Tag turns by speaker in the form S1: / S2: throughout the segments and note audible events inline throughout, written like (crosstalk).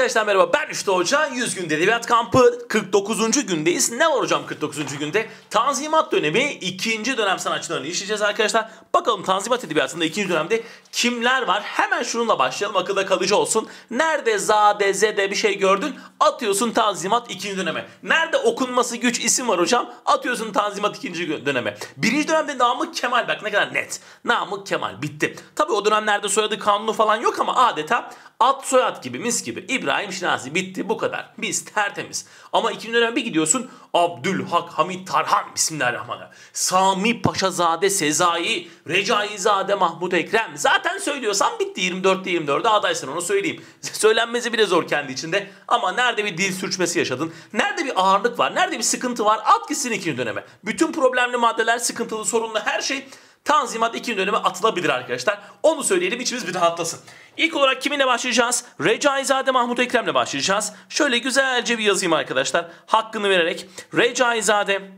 S1: Arkadaşlar merhaba ben Üstü Hoca. 100 gün edebiyat kampı 49. gündeyiz. Ne var hocam 49. günde? Tanzimat dönemi ikinci dönem sanatçılarını işleyeceğiz arkadaşlar. Bakalım Tanzimat edebiyatında ikinci dönemde kimler var? Hemen şununla başlayalım akılda kalıcı olsun. Nerede zade zede bir şey gördün? Atıyorsun Tanzimat ikinci döneme. Nerede okunması güç isim var hocam? Atıyorsun Tanzimat ikinci döneme. Birinci dönemde Namık Kemal bak ne kadar net. Namık Kemal bitti. Tabi o dönemlerde soyadı kanunu falan yok ama adeta At soyad gibi mis gibi İbrahim Şinasi bitti bu kadar. Biz tertemiz. Ama ikinci dönem bir gidiyorsun Abdülhak Hamit Tarhan Bismillahirrahmanirrahim. Sami Paşazade Sezai Recaizade Mahmut Ekrem. Zaten söylüyorsan bitti 24'te 24'de adaysın onu söyleyeyim. (laughs) Söylenmesi bile zor kendi içinde. Ama nerede bir dil sürçmesi yaşadın? Nerede bir ağırlık var? Nerede bir sıkıntı var? At gitsin ikinci döneme. Bütün problemli maddeler, sıkıntılı, sorunlu her şey Tanzimat ikinci döneme atılabilir arkadaşlar. Onu söyleyelim içimiz bir rahatlasın. İlk olarak kiminle başlayacağız? Recaizade Mahmut Ekrem'le başlayacağız. Şöyle güzelce bir yazayım arkadaşlar. Hakkını vererek. Recaizade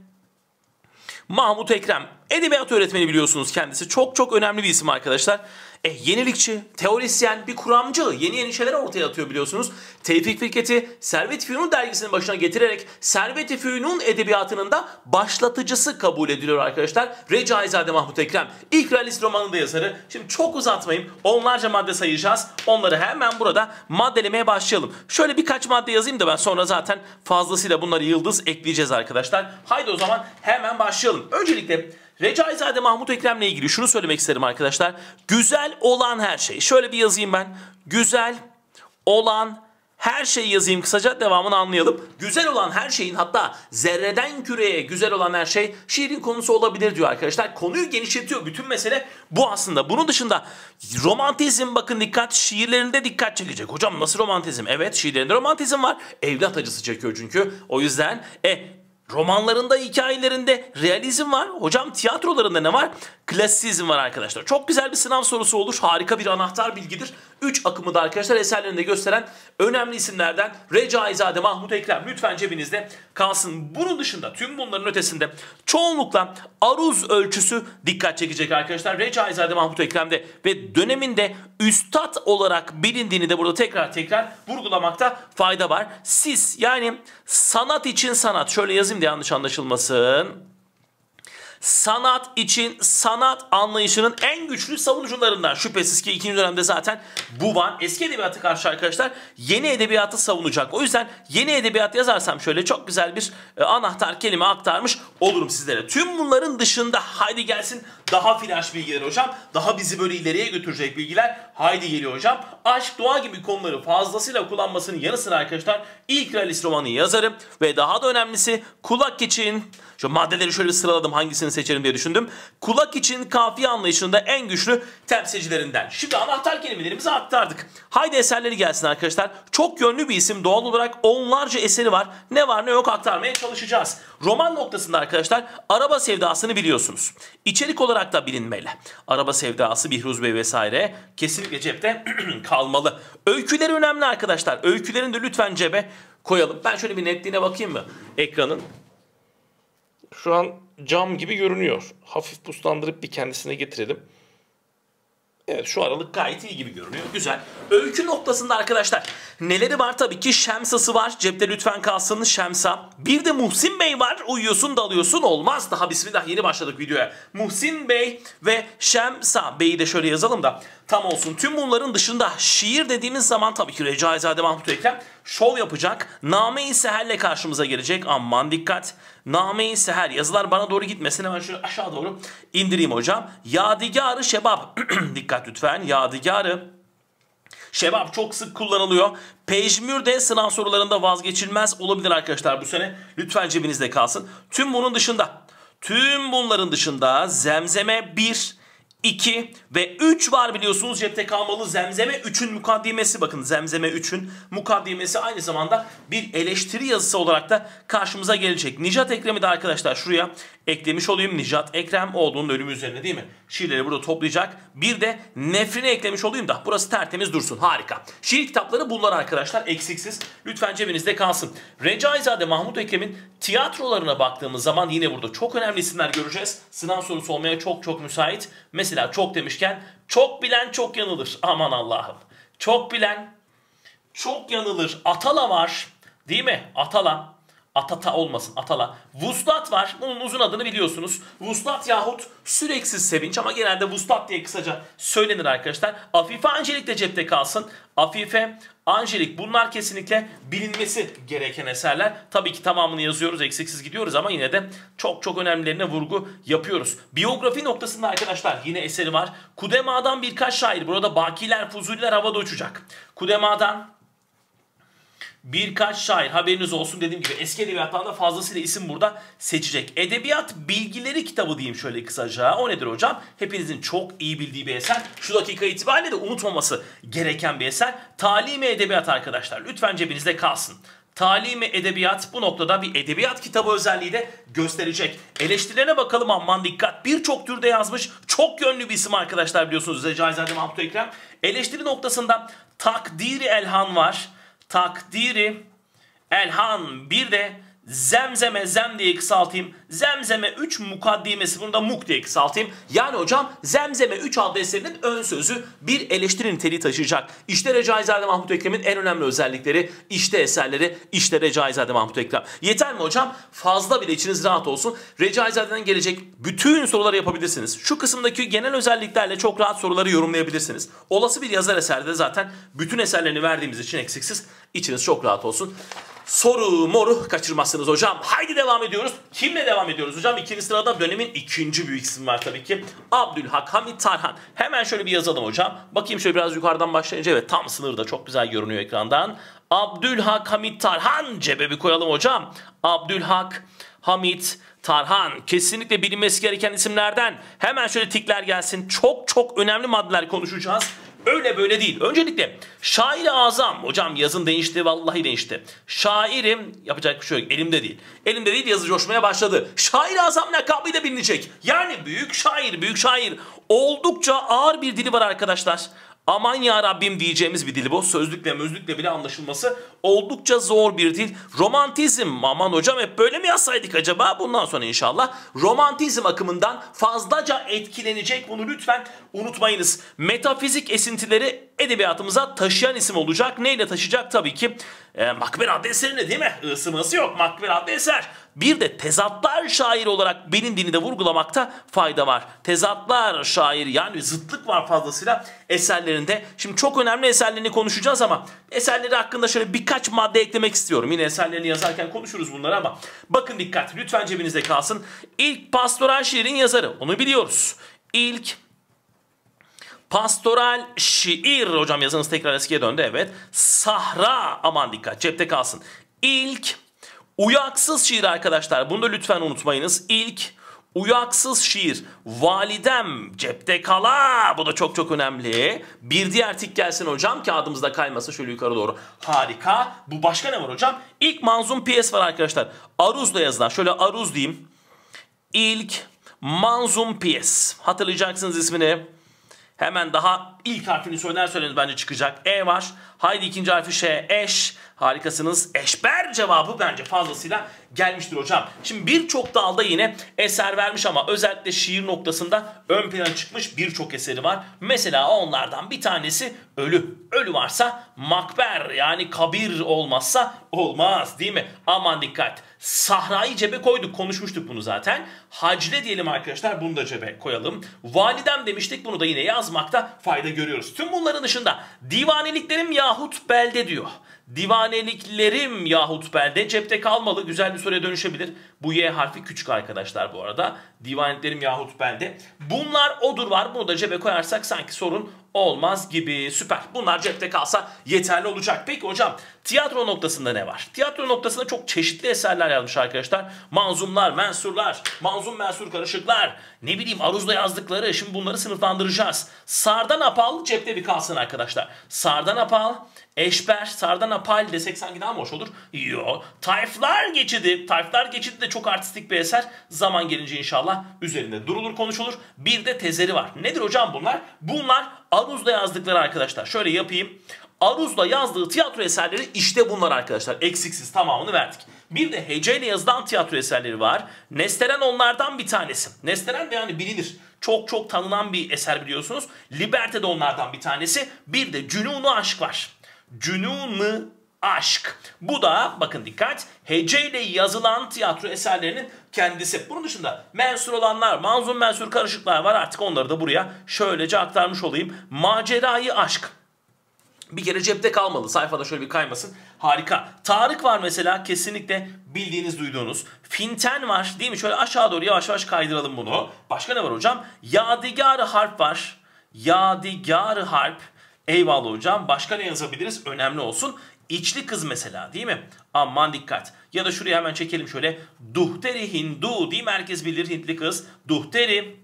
S1: Mahmut Ekrem. Edebiyat öğretmeni biliyorsunuz kendisi. Çok çok önemli bir isim arkadaşlar. E, yenilikçi, teorisyen, bir kuramcı yeni yeni şeyler ortaya atıyor biliyorsunuz. Tevfik Fikret'i Servet Fünun dergisinin başına getirerek Servet Fünun edebiyatının da başlatıcısı kabul ediliyor arkadaşlar. Recaizade Mahmut Ekrem. İlk realist romanında yazarı. Şimdi çok uzatmayayım. Onlarca madde sayacağız. Onları hemen burada maddelemeye başlayalım. Şöyle birkaç madde yazayım da ben sonra zaten fazlasıyla bunları yıldız ekleyeceğiz arkadaşlar. Haydi o zaman hemen başlayalım. Öncelikle Recaizade Mahmut Ekrem'le ilgili şunu söylemek isterim arkadaşlar. Güzel olan her şey. Şöyle bir yazayım ben. Güzel olan her şeyi yazayım kısaca devamını anlayalım. Güzel olan her şeyin hatta zerreden küreye güzel olan her şey şiirin konusu olabilir diyor arkadaşlar. Konuyu genişletiyor. Bütün mesele bu aslında. Bunun dışında romantizm bakın dikkat şiirlerinde dikkat çekecek. Hocam nasıl romantizm? Evet şiirlerinde romantizm var. Evlat acısı çekiyor çünkü. O yüzden e Romanlarında, hikayelerinde realizm var. Hocam tiyatrolarında ne var? Klasizm var arkadaşlar. Çok güzel bir sınav sorusu olur. Harika bir anahtar bilgidir. Üç akımı da arkadaşlar eserlerinde gösteren önemli isimlerden Recaizade Mahmut Ekrem. Lütfen cebinizde kalsın. Bunun dışında tüm bunların ötesinde çoğunlukla aruz ölçüsü dikkat çekecek arkadaşlar. Recaizade Mahmut Ekrem'de ve döneminde üstad olarak bilindiğini de burada tekrar tekrar vurgulamakta fayda var. Siz yani sanat için sanat. Şöyle yazayım da yanlış anlaşılmasın sanat için sanat anlayışının en güçlü savunucularından. Şüphesiz ki ikinci dönemde zaten bu var. Eski edebiyatı karşı arkadaşlar yeni edebiyatı savunacak. O yüzden yeni edebiyat yazarsam şöyle çok güzel bir e, anahtar kelime aktarmış olurum sizlere. Tüm bunların dışında haydi gelsin daha flash bilgiler hocam. Daha bizi böyle ileriye götürecek bilgiler. Haydi geliyor hocam. Aşk, doğa gibi konuları fazlasıyla kullanmasının yanı sıra arkadaşlar ilk realist romanı yazarım. Ve daha da önemlisi kulak için şu maddeleri şöyle sıraladım hangisini seçerim diye düşündüm. Kulak için kafiye anlayışında en güçlü temsilcilerinden. Şimdi anahtar kelimelerimizi aktardık. Haydi eserleri gelsin arkadaşlar. Çok yönlü bir isim. Doğal olarak onlarca eseri var. Ne var ne yok aktarmaya çalışacağız. Roman noktasında arkadaşlar araba sevdasını biliyorsunuz. İçerik olarak da bilinmeli. Araba sevdası, Bihruz Bey vesaire kesinlikle cepte (clears throat) kalmalı. Öyküleri önemli arkadaşlar. Öykülerini de lütfen cebe koyalım. Ben şöyle bir netliğine bakayım mı ekranın? Şu an cam gibi görünüyor. Hafif puslandırıp bir kendisine getirelim. Evet şu aralık gayet iyi gibi görünüyor. Güzel. Öykü noktasında arkadaşlar neleri var? Tabii ki Şemsa'sı var. Cepte lütfen kalsın Şemsa. Bir de Muhsin Bey var. Uyuyorsun dalıyorsun olmaz. Daha bismillah yeni başladık videoya. Muhsin Bey ve Şemsa Bey'i de şöyle yazalım da tam olsun. Tüm bunların dışında şiir dediğimiz zaman tabii ki Recaizade Mahmut Ekrem şov yapacak. Name-i Seher'le karşımıza gelecek. Aman dikkat. Name-i Seher. Yazılar bana doğru gitmesin. Hemen şöyle aşağı doğru indireyim hocam. Yadigarı Şebap. (clears throat) dikkat lütfen. Yadigarı Şebap çok sık kullanılıyor. Pejmür de sınav sorularında vazgeçilmez olabilir arkadaşlar bu sene. Lütfen cebinizde kalsın. Tüm bunun dışında, tüm bunların dışında Zemzeme 1, 2 ve 3 var biliyorsunuz cepte kalmalı. Zemzeme 3'ün mukaddimesi bakın Zemzeme 3'ün mukaddimesi aynı zamanda bir eleştiri yazısı olarak da karşımıza gelecek. Nijat Ekrem'i de arkadaşlar şuraya eklemiş olayım. Nijat Ekrem olduğunun ölümü üzerine değil mi? Şiirleri burada toplayacak. Bir de nefrini eklemiş olayım da burası tertemiz dursun. Harika. Şiir kitapları bunlar arkadaşlar eksiksiz. Lütfen cebinizde kalsın. Recaizade Mahmut Ekrem'in tiyatrolarına baktığımız zaman yine burada çok önemli isimler göreceğiz. Sınav sorusu olmaya çok çok müsait. Mesela çok demişken çok bilen çok yanılır. Aman Allah'ım. Çok bilen çok yanılır. Atala var. Değil mi? Atala. Atata olmasın Atala. Vuslat var. Bunun uzun adını biliyorsunuz. Vuslat yahut süreksiz sevinç ama genelde Vuslat diye kısaca söylenir arkadaşlar. Afife Angelik de cepte kalsın. Afife, Angelik bunlar kesinlikle bilinmesi gereken eserler. Tabii ki tamamını yazıyoruz eksiksiz gidiyoruz ama yine de çok çok önemlilerine vurgu yapıyoruz. Biyografi noktasında arkadaşlar yine eseri var. Kudema'dan birkaç şair. Burada Bakiler, Fuzuliler havada uçacak. Kudema'dan birkaç şair haberiniz olsun dediğim gibi eski edebiyattan da fazlasıyla isim burada seçecek. Edebiyat bilgileri kitabı diyeyim şöyle kısaca. O nedir hocam? Hepinizin çok iyi bildiği bir eser. Şu dakika itibariyle de unutmaması gereken bir eser. Talimi edebiyat arkadaşlar. Lütfen cebinizde kalsın. Talimi edebiyat bu noktada bir edebiyat kitabı özelliği de gösterecek. Eleştirilerine bakalım aman dikkat. Birçok türde yazmış. Çok yönlü bir isim arkadaşlar biliyorsunuz. Recaizade Mahmut Ekrem. Eleştiri noktasında takdiri elhan var takdiri elhan bir de zemzeme zem diye kısaltayım. Zemzeme 3 mukaddimesi bunu da muk diye kısaltayım. Yani hocam zemzeme 3 adlı eserinin ön sözü bir eleştiri niteliği taşıyacak. İşte Recaizade Mahmut Ekrem'in en önemli özellikleri, işte eserleri, işte Recaizade Mahmut Ekrem. Yeter mi hocam? Fazla bile içiniz rahat olsun. Recaizade'den gelecek bütün soruları yapabilirsiniz. Şu kısımdaki genel özelliklerle çok rahat soruları yorumlayabilirsiniz. Olası bir yazar eserde zaten bütün eserlerini verdiğimiz için eksiksiz içiniz çok rahat olsun. Soru moru kaçırmazsınız hocam. Haydi devam ediyoruz. Kimle devam ediyoruz hocam? İkinci sırada dönemin ikinci büyük ismi var tabii ki. Abdülhak Hamit Tarhan. Hemen şöyle bir yazalım hocam. Bakayım şöyle biraz yukarıdan başlayınca evet tam sınırda çok güzel görünüyor ekrandan. Abdülhak Hamit Tarhan cebe bir koyalım hocam. Abdülhak Hamit Tarhan kesinlikle bilinmesi gereken isimlerden. Hemen şöyle tikler gelsin. Çok çok önemli maddeler konuşacağız. Öyle böyle değil. Öncelikle şair azam. Hocam yazın değişti vallahi değişti. Şairim yapacak bir şey yok. Elimde değil. Elimde değil yazı coşmaya başladı. Şair azam lakabıyla bilinecek. Yani büyük şair, büyük şair. Oldukça ağır bir dili var arkadaşlar. Aman ya Rabbim diyeceğimiz bir dil bu. Sözlükle mözlükle bile anlaşılması oldukça zor bir dil. Romantizm aman hocam hep böyle mi yazsaydık acaba? Bundan sonra inşallah romantizm akımından fazlaca etkilenecek bunu lütfen unutmayınız. Metafizik esintileri edebiyatımıza taşıyan isim olacak. Neyle taşıyacak? Tabii ki e, Makber adlı eserine değil mi? Isıması yok Makber adlı eser. Bir de tezatlar şair olarak bilindiğini de vurgulamakta fayda var. Tezatlar şair yani zıtlık var fazlasıyla eserlerinde. Şimdi çok önemli eserlerini konuşacağız ama eserleri hakkında şöyle birkaç madde eklemek istiyorum. Yine eserlerini yazarken konuşuruz bunları ama bakın dikkat lütfen cebinizde kalsın. İlk pastoral şiirin yazarı onu biliyoruz. İlk Pastoral şiir hocam yazınız tekrar eskiye döndü evet. Sahra aman dikkat cepte kalsın. İlk uyaksız şiir arkadaşlar bunu da lütfen unutmayınız. İlk uyaksız şiir validem cepte kala bu da çok çok önemli. Bir diğer tik gelsin hocam kağıdımızda kayması şöyle yukarı doğru. Harika. Bu başka ne var hocam? İlk manzum piyes var arkadaşlar. Aruz'da yazılan şöyle aruz diyeyim. İlk manzum piyes. Hatırlayacaksınız ismini. Hemen daha ilk harfini söyler söylemez bence çıkacak. E var. Haydi ikinci harfi Ş. Eş. Harikasınız. Eşber cevabı bence fazlasıyla gelmiştir hocam. Şimdi birçok dalda yine eser vermiş ama özellikle şiir noktasında ön plana çıkmış birçok eseri var. Mesela onlardan bir tanesi Ölü. Ölü varsa makber yani kabir olmazsa olmaz değil mi? Aman dikkat. Sahrayı cebe koyduk konuşmuştuk bunu zaten. Hacle diyelim arkadaşlar bunu da cebe koyalım. Validem demiştik bunu da yine yazmakta fayda görüyoruz. Tüm bunların dışında divaneliklerim yahut belde diyor. Divaneliklerim yahut belde cepte kalmalı. Güzel bir soruya dönüşebilir. Bu Y harfi küçük arkadaşlar bu arada. Divaneliklerim yahut belde. Bunlar odur var. Bunu da cebe koyarsak sanki sorun olmaz gibi. Süper. Bunlar cepte kalsa yeterli olacak. Peki hocam tiyatro noktasında ne var? Tiyatro noktasında çok çeşitli eserler yazmış arkadaşlar. Manzumlar, mensurlar, manzum mensur karışıklar. Ne bileyim aruzda yazdıkları. Şimdi bunları sınıflandıracağız. Sardan apal cepte bir kalsın arkadaşlar. Sardan apal Eşber, Sardanapal desek sanki daha mı hoş olur? Yo. Tayflar Geçidi. Tayflar Geçidi de çok artistik bir eser. Zaman gelince inşallah üzerinde durulur konuşulur. Bir de tezeri var. Nedir hocam bunlar? Bunlar Aruz'da yazdıkları arkadaşlar. Şöyle yapayım. Aruz'da yazdığı tiyatro eserleri işte bunlar arkadaşlar. Eksiksiz tamamını verdik. Bir de heceyle yazılan tiyatro eserleri var. Nesteren onlardan bir tanesi. Nesteren de yani bilinir. Çok çok tanınan bir eser biliyorsunuz. Liberte de onlardan bir tanesi. Bir de Cünunu Aşk var. Cünun aşk. Bu da bakın dikkat heceyle yazılan tiyatro eserlerinin kendisi. Bunun dışında mensur olanlar, manzum mensur karışıklar var. Artık onları da buraya şöylece aktarmış olayım. Macerayı aşk. Bir kere cepte kalmalı. Sayfada şöyle bir kaymasın. Harika. Tarık var mesela kesinlikle bildiğiniz duyduğunuz. Finten var değil mi? Şöyle aşağı doğru yavaş yavaş kaydıralım bunu. Başka ne var hocam? Yadigar harp var. Yadigar harp. Eyvallah hocam. Başka ne yazabiliriz? Önemli olsun. İçli kız mesela değil mi? Aman dikkat. Ya da şuraya hemen çekelim şöyle. Duhteri Hindu değil mi? Herkes bilir Hintli kız. Duhteri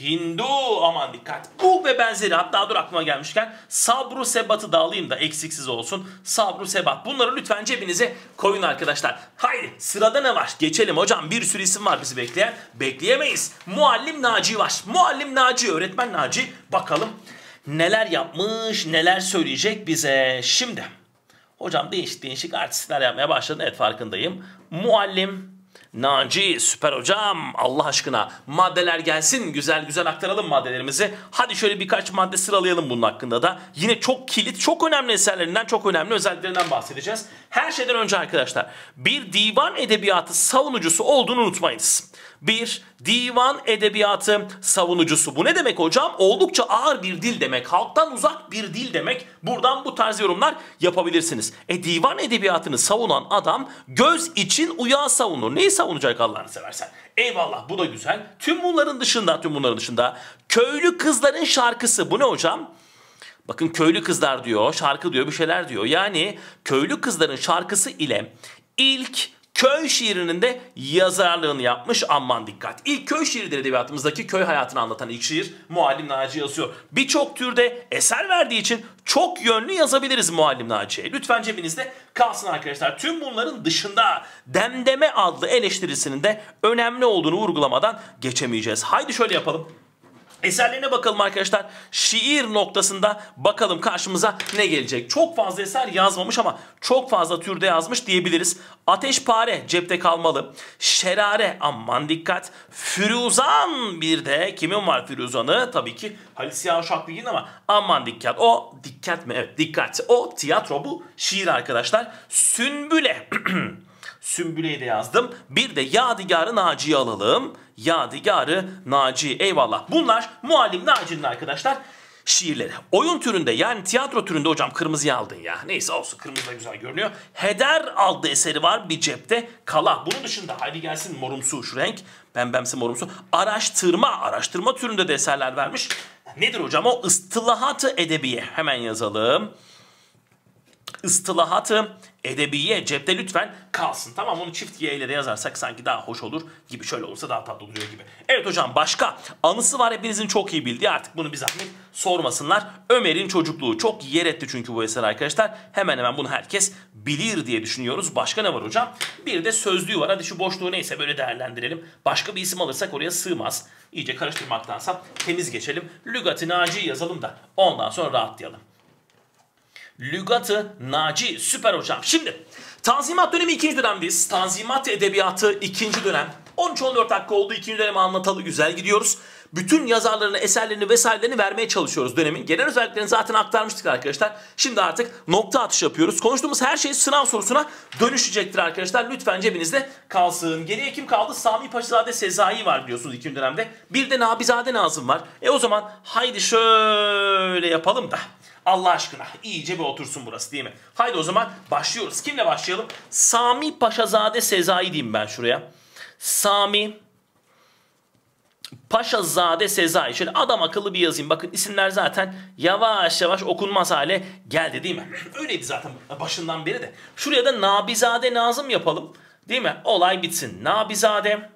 S1: Hindu aman dikkat. Bu ve benzeri hatta dur aklıma gelmişken sabru sebatı da alayım da eksiksiz olsun. Sabru sebat. Bunları lütfen cebinize koyun arkadaşlar. Haydi sırada ne var? Geçelim hocam bir sürü isim var bizi bekleyen. Bekleyemeyiz. Muallim Naci var. Muallim Naci, öğretmen Naci. Bakalım neler yapmış, neler söyleyecek bize. Şimdi hocam değişik değişik artistler yapmaya başladı. Evet farkındayım. Muallim Naci süper hocam Allah aşkına maddeler gelsin güzel güzel aktaralım maddelerimizi. Hadi şöyle birkaç madde sıralayalım bunun hakkında da. Yine çok kilit çok önemli eserlerinden çok önemli özelliklerinden bahsedeceğiz. Her şeyden önce arkadaşlar bir divan edebiyatı savunucusu olduğunu unutmayınız. Bir divan edebiyatı savunucusu. Bu ne demek hocam? Oldukça ağır bir dil demek. Halktan uzak bir dil demek. Buradan bu tarz yorumlar yapabilirsiniz. E divan edebiyatını savunan adam göz için uyağı savunur. Neyi savunacak Allah'ını seversen? Eyvallah bu da güzel. Tüm bunların dışında, tüm bunların dışında köylü kızların şarkısı. Bu ne hocam? Bakın köylü kızlar diyor, şarkı diyor, bir şeyler diyor. Yani köylü kızların şarkısı ile ilk köy şiirinin de yazarlığını yapmış aman dikkat. İlk köy şiiridir edebiyatımızdaki köy hayatını anlatan ilk şiir Muallim Naci yazıyor. Birçok türde eser verdiği için çok yönlü yazabiliriz Muallim Naci'ye. Lütfen cebinizde kalsın arkadaşlar. Tüm bunların dışında Demdeme adlı eleştirisinin de önemli olduğunu vurgulamadan geçemeyeceğiz. Haydi şöyle yapalım. Eserlerine bakalım arkadaşlar. Şiir noktasında bakalım karşımıza ne gelecek. Çok fazla eser yazmamış ama çok fazla türde yazmış diyebiliriz. Ateşpare cepte kalmalı. Şerare aman dikkat. Firuzan bir de kimin var Firuzan'ı? Tabii ki Halis Ziya Uşaklıgin ama aman dikkat. O dikkat mi? Evet dikkat. O tiyatro bu şiir arkadaşlar. Sümbüle. (clears throat) Sümbüle'yi de yazdım. Bir de Yadigarı Naci'yi alalım. Yadigarı Naci. Eyvallah. Bunlar Muallim Naci'nin arkadaşlar şiirleri. Oyun türünde yani tiyatro türünde hocam kırmızıyı aldın ya. Neyse olsun kırmızı da güzel görünüyor. Heder adlı eseri var bir cepte. Kala. Bunun dışında haydi gelsin morumsu şu renk. Pembemsi morumsu. Araştırma. Araştırma türünde de eserler vermiş. Nedir hocam o? ıstılahatı edebiye. Hemen yazalım ıstılahatı edebiye cepte lütfen kalsın. Tamam onu çift Y ile de yazarsak sanki daha hoş olur gibi şöyle olursa daha tatlı oluyor gibi. Evet hocam başka anısı var hepinizin çok iyi bildiği artık bunu bir zahmet sormasınlar. Ömer'in çocukluğu çok yer etti çünkü bu eser arkadaşlar. Hemen hemen bunu herkes bilir diye düşünüyoruz. Başka ne var hocam? Bir de sözlüğü var. Hadi şu boşluğu neyse böyle değerlendirelim. Başka bir isim alırsak oraya sığmaz. İyice karıştırmaktansa temiz geçelim. Lügat-ı yazalım da ondan sonra rahatlayalım. Lügatı Naci. Süper hocam. Şimdi Tanzimat dönemi ikinci dönemdeyiz. Tanzimat edebiyatı ikinci dönem. 13-14 dakika oldu. ikinci dönemi anlatalı güzel gidiyoruz. Bütün yazarlarını, eserlerini vesairelerini vermeye çalışıyoruz dönemin. Genel özelliklerini zaten aktarmıştık arkadaşlar. Şimdi artık nokta atış yapıyoruz. Konuştuğumuz her şey sınav sorusuna dönüşecektir arkadaşlar. Lütfen cebinizde kalsın. Geriye kim kaldı? Sami Paşazade Sezai var biliyorsunuz ikinci dönemde. Bir de Nabizade Nazım var. E o zaman haydi şöyle yapalım da. Allah aşkına iyice bir otursun burası değil mi? Haydi o zaman başlıyoruz. Kimle başlayalım? Sami Paşazade Sezai diyeyim ben şuraya. Sami Paşazade Sezai. Şöyle adam akıllı bir yazayım. Bakın isimler zaten yavaş yavaş okunmaz hale geldi değil mi? Öyleydi zaten başından beri de. Şuraya da Nabizade Nazım yapalım. Değil mi? Olay bitsin. Nabizade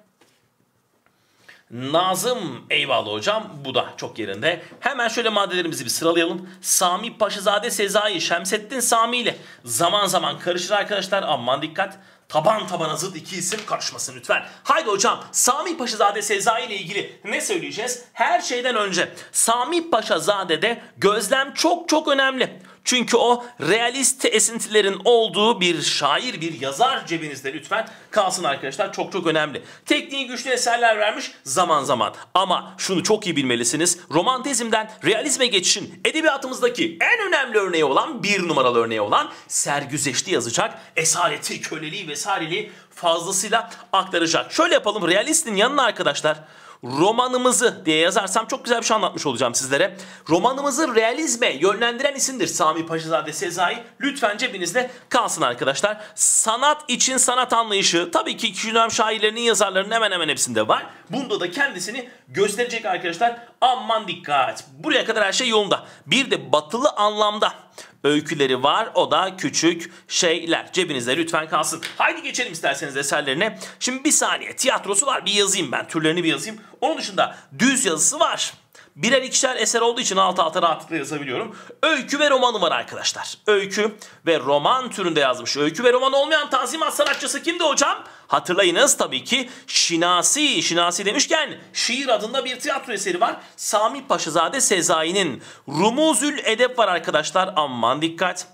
S1: Nazım eyvallah hocam bu da çok yerinde. Hemen şöyle maddelerimizi bir sıralayalım. Sami Paşazade Sezai Şemsettin Sami ile zaman zaman karışır arkadaşlar aman dikkat. Taban tabana zıt iki isim karışmasın lütfen. Haydi hocam Sami Paşazade Sezai ile ilgili ne söyleyeceğiz? Her şeyden önce Sami Paşazade'de gözlem çok çok önemli. Çünkü o realist esintilerin olduğu bir şair, bir yazar cebinizde lütfen kalsın arkadaşlar. Çok çok önemli. Tekniği güçlü eserler vermiş zaman zaman. Ama şunu çok iyi bilmelisiniz. Romantizmden realizme geçişin edebiyatımızdaki en önemli örneği olan bir numaralı örneği olan sergüzeşti yazacak. Esareti, köleliği vesaireliği fazlasıyla aktaracak. Şöyle yapalım. Realistin yanına arkadaşlar romanımızı diye yazarsam çok güzel bir şey anlatmış olacağım sizlere. Romanımızı realizme yönlendiren isimdir Sami Paşazade Sezai. Lütfen cebinizde kalsın arkadaşlar. Sanat için sanat anlayışı tabii ki iki dönem şairlerinin yazarlarının hemen hemen hepsinde var. Bunda da kendisini gösterecek arkadaşlar. Aman dikkat. Buraya kadar her şey yolunda. Bir de batılı anlamda öyküleri var. O da küçük şeyler. Cebinizde lütfen kalsın. Haydi geçelim isterseniz eserlerine. Şimdi bir saniye. Tiyatrosu var. Bir yazayım ben. Türlerini bir yazayım. Onun dışında düz yazısı var. Birer ikişer eser olduğu için alt alta rahatlıkla yazabiliyorum. Öykü ve romanı var arkadaşlar. Öykü ve roman türünde yazmış. Öykü ve roman olmayan tanzimat sanatçısı kimdi hocam? Hatırlayınız tabii ki Şinasi. Şinasi demişken şiir adında bir tiyatro eseri var. Sami Paşazade Sezai'nin Rumuzül Edep var arkadaşlar. Aman dikkat.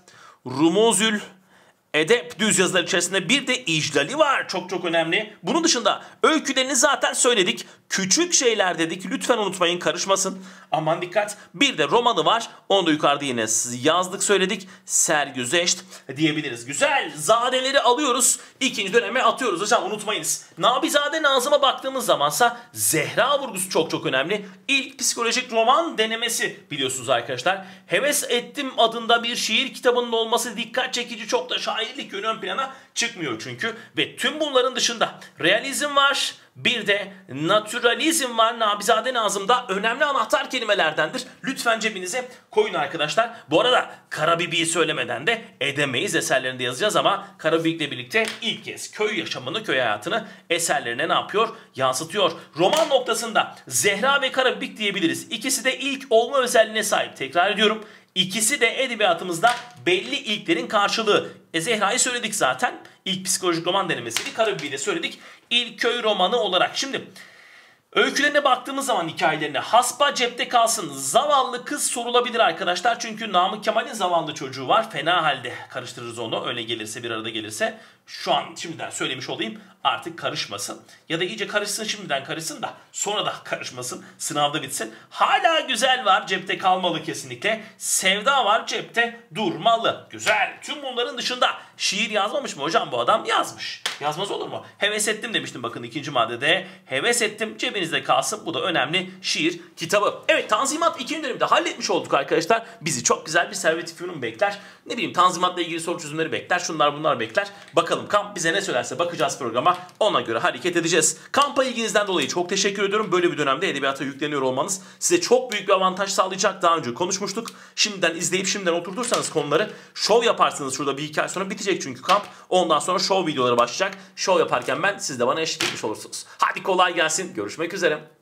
S1: Rumuzül Edep düz yazılar içerisinde bir de iclali var. Çok çok önemli. Bunun dışında öykülerini zaten söyledik. Küçük şeyler dedik. Lütfen unutmayın karışmasın. Aman dikkat. Bir de romanı var. Onu da yukarıda yine yazdık söyledik. Sergüzeşt diyebiliriz. Güzel. Zadeleri alıyoruz. İkinci döneme atıyoruz. Hocam unutmayınız. Nabizade Nazım'a baktığımız zamansa Zehra vurgusu çok çok önemli. İlk psikolojik roman denemesi biliyorsunuz arkadaşlar. Heves ettim adında bir şiir kitabının olması dikkat çekici çok da şairlik yönü ön plana çıkmıyor çünkü. Ve tüm bunların dışında realizm var. Bir de naturalizm var Nabizade Nazım'da önemli anahtar kelimelerdendir. Lütfen cebinize koyun arkadaşlar. Bu arada Karabibi'yi söylemeden de edemeyiz eserlerinde yazacağız ama Karabibik'le birlikte ilk kez köy yaşamını, köy hayatını eserlerine ne yapıyor? Yansıtıyor. Roman noktasında Zehra ve Karabibik diyebiliriz. İkisi de ilk olma özelliğine sahip. Tekrar ediyorum. İkisi de edebiyatımızda belli ilklerin karşılığı. E Zehra'yı söyledik zaten. İlk psikolojik roman denemesiydi. Karabibi'yi de söyledik. İlk köy romanı olarak. Şimdi Öykülerine baktığımız zaman hikayelerine haspa cepte kalsın. Zavallı kız sorulabilir arkadaşlar. Çünkü Namık Kemal'in zavallı çocuğu var. Fena halde karıştırırız onu. Öyle gelirse bir arada gelirse. Şu an şimdiden söylemiş olayım. Artık karışmasın. Ya da iyice karışsın şimdiden karışsın da sonra da (laughs) karışmasın. Sınavda bitsin. Hala güzel var. Cepte kalmalı kesinlikle. Sevda var. Cepte durmalı. Güzel. Tüm bunların dışında şiir yazmamış mı hocam bu adam? Yazmış. Yazmaz olur mu? Heves ettim demiştim bakın ikinci maddede. Heves ettim cebinizde kalsın. Bu da önemli şiir kitabı. Evet Tanzimat ikinci dönemde halletmiş olduk arkadaşlar. Bizi çok güzel bir servet bekler. Ne bileyim Tanzimat'la ilgili soru çözümleri bekler. Şunlar bunlar bekler. Bakalım kamp bize ne söylerse bakacağız programa. Ona göre hareket edeceğiz. Kampa ilginizden dolayı çok teşekkür ediyorum. Böyle bir dönemde edebiyata yükleniyor olmanız size çok büyük bir avantaj sağlayacak. Daha önce konuşmuştuk. Şimdiden izleyip şimdiden oturtursanız konuları şov yaparsınız şurada bir iki ay sonra bitecek çünkü kamp. Ondan sonra şov videoları başlayacak. Şov yaparken ben siz de bana eşlik etmiş olursunuz. Hadi kolay gelsin. Görüşmek üzere.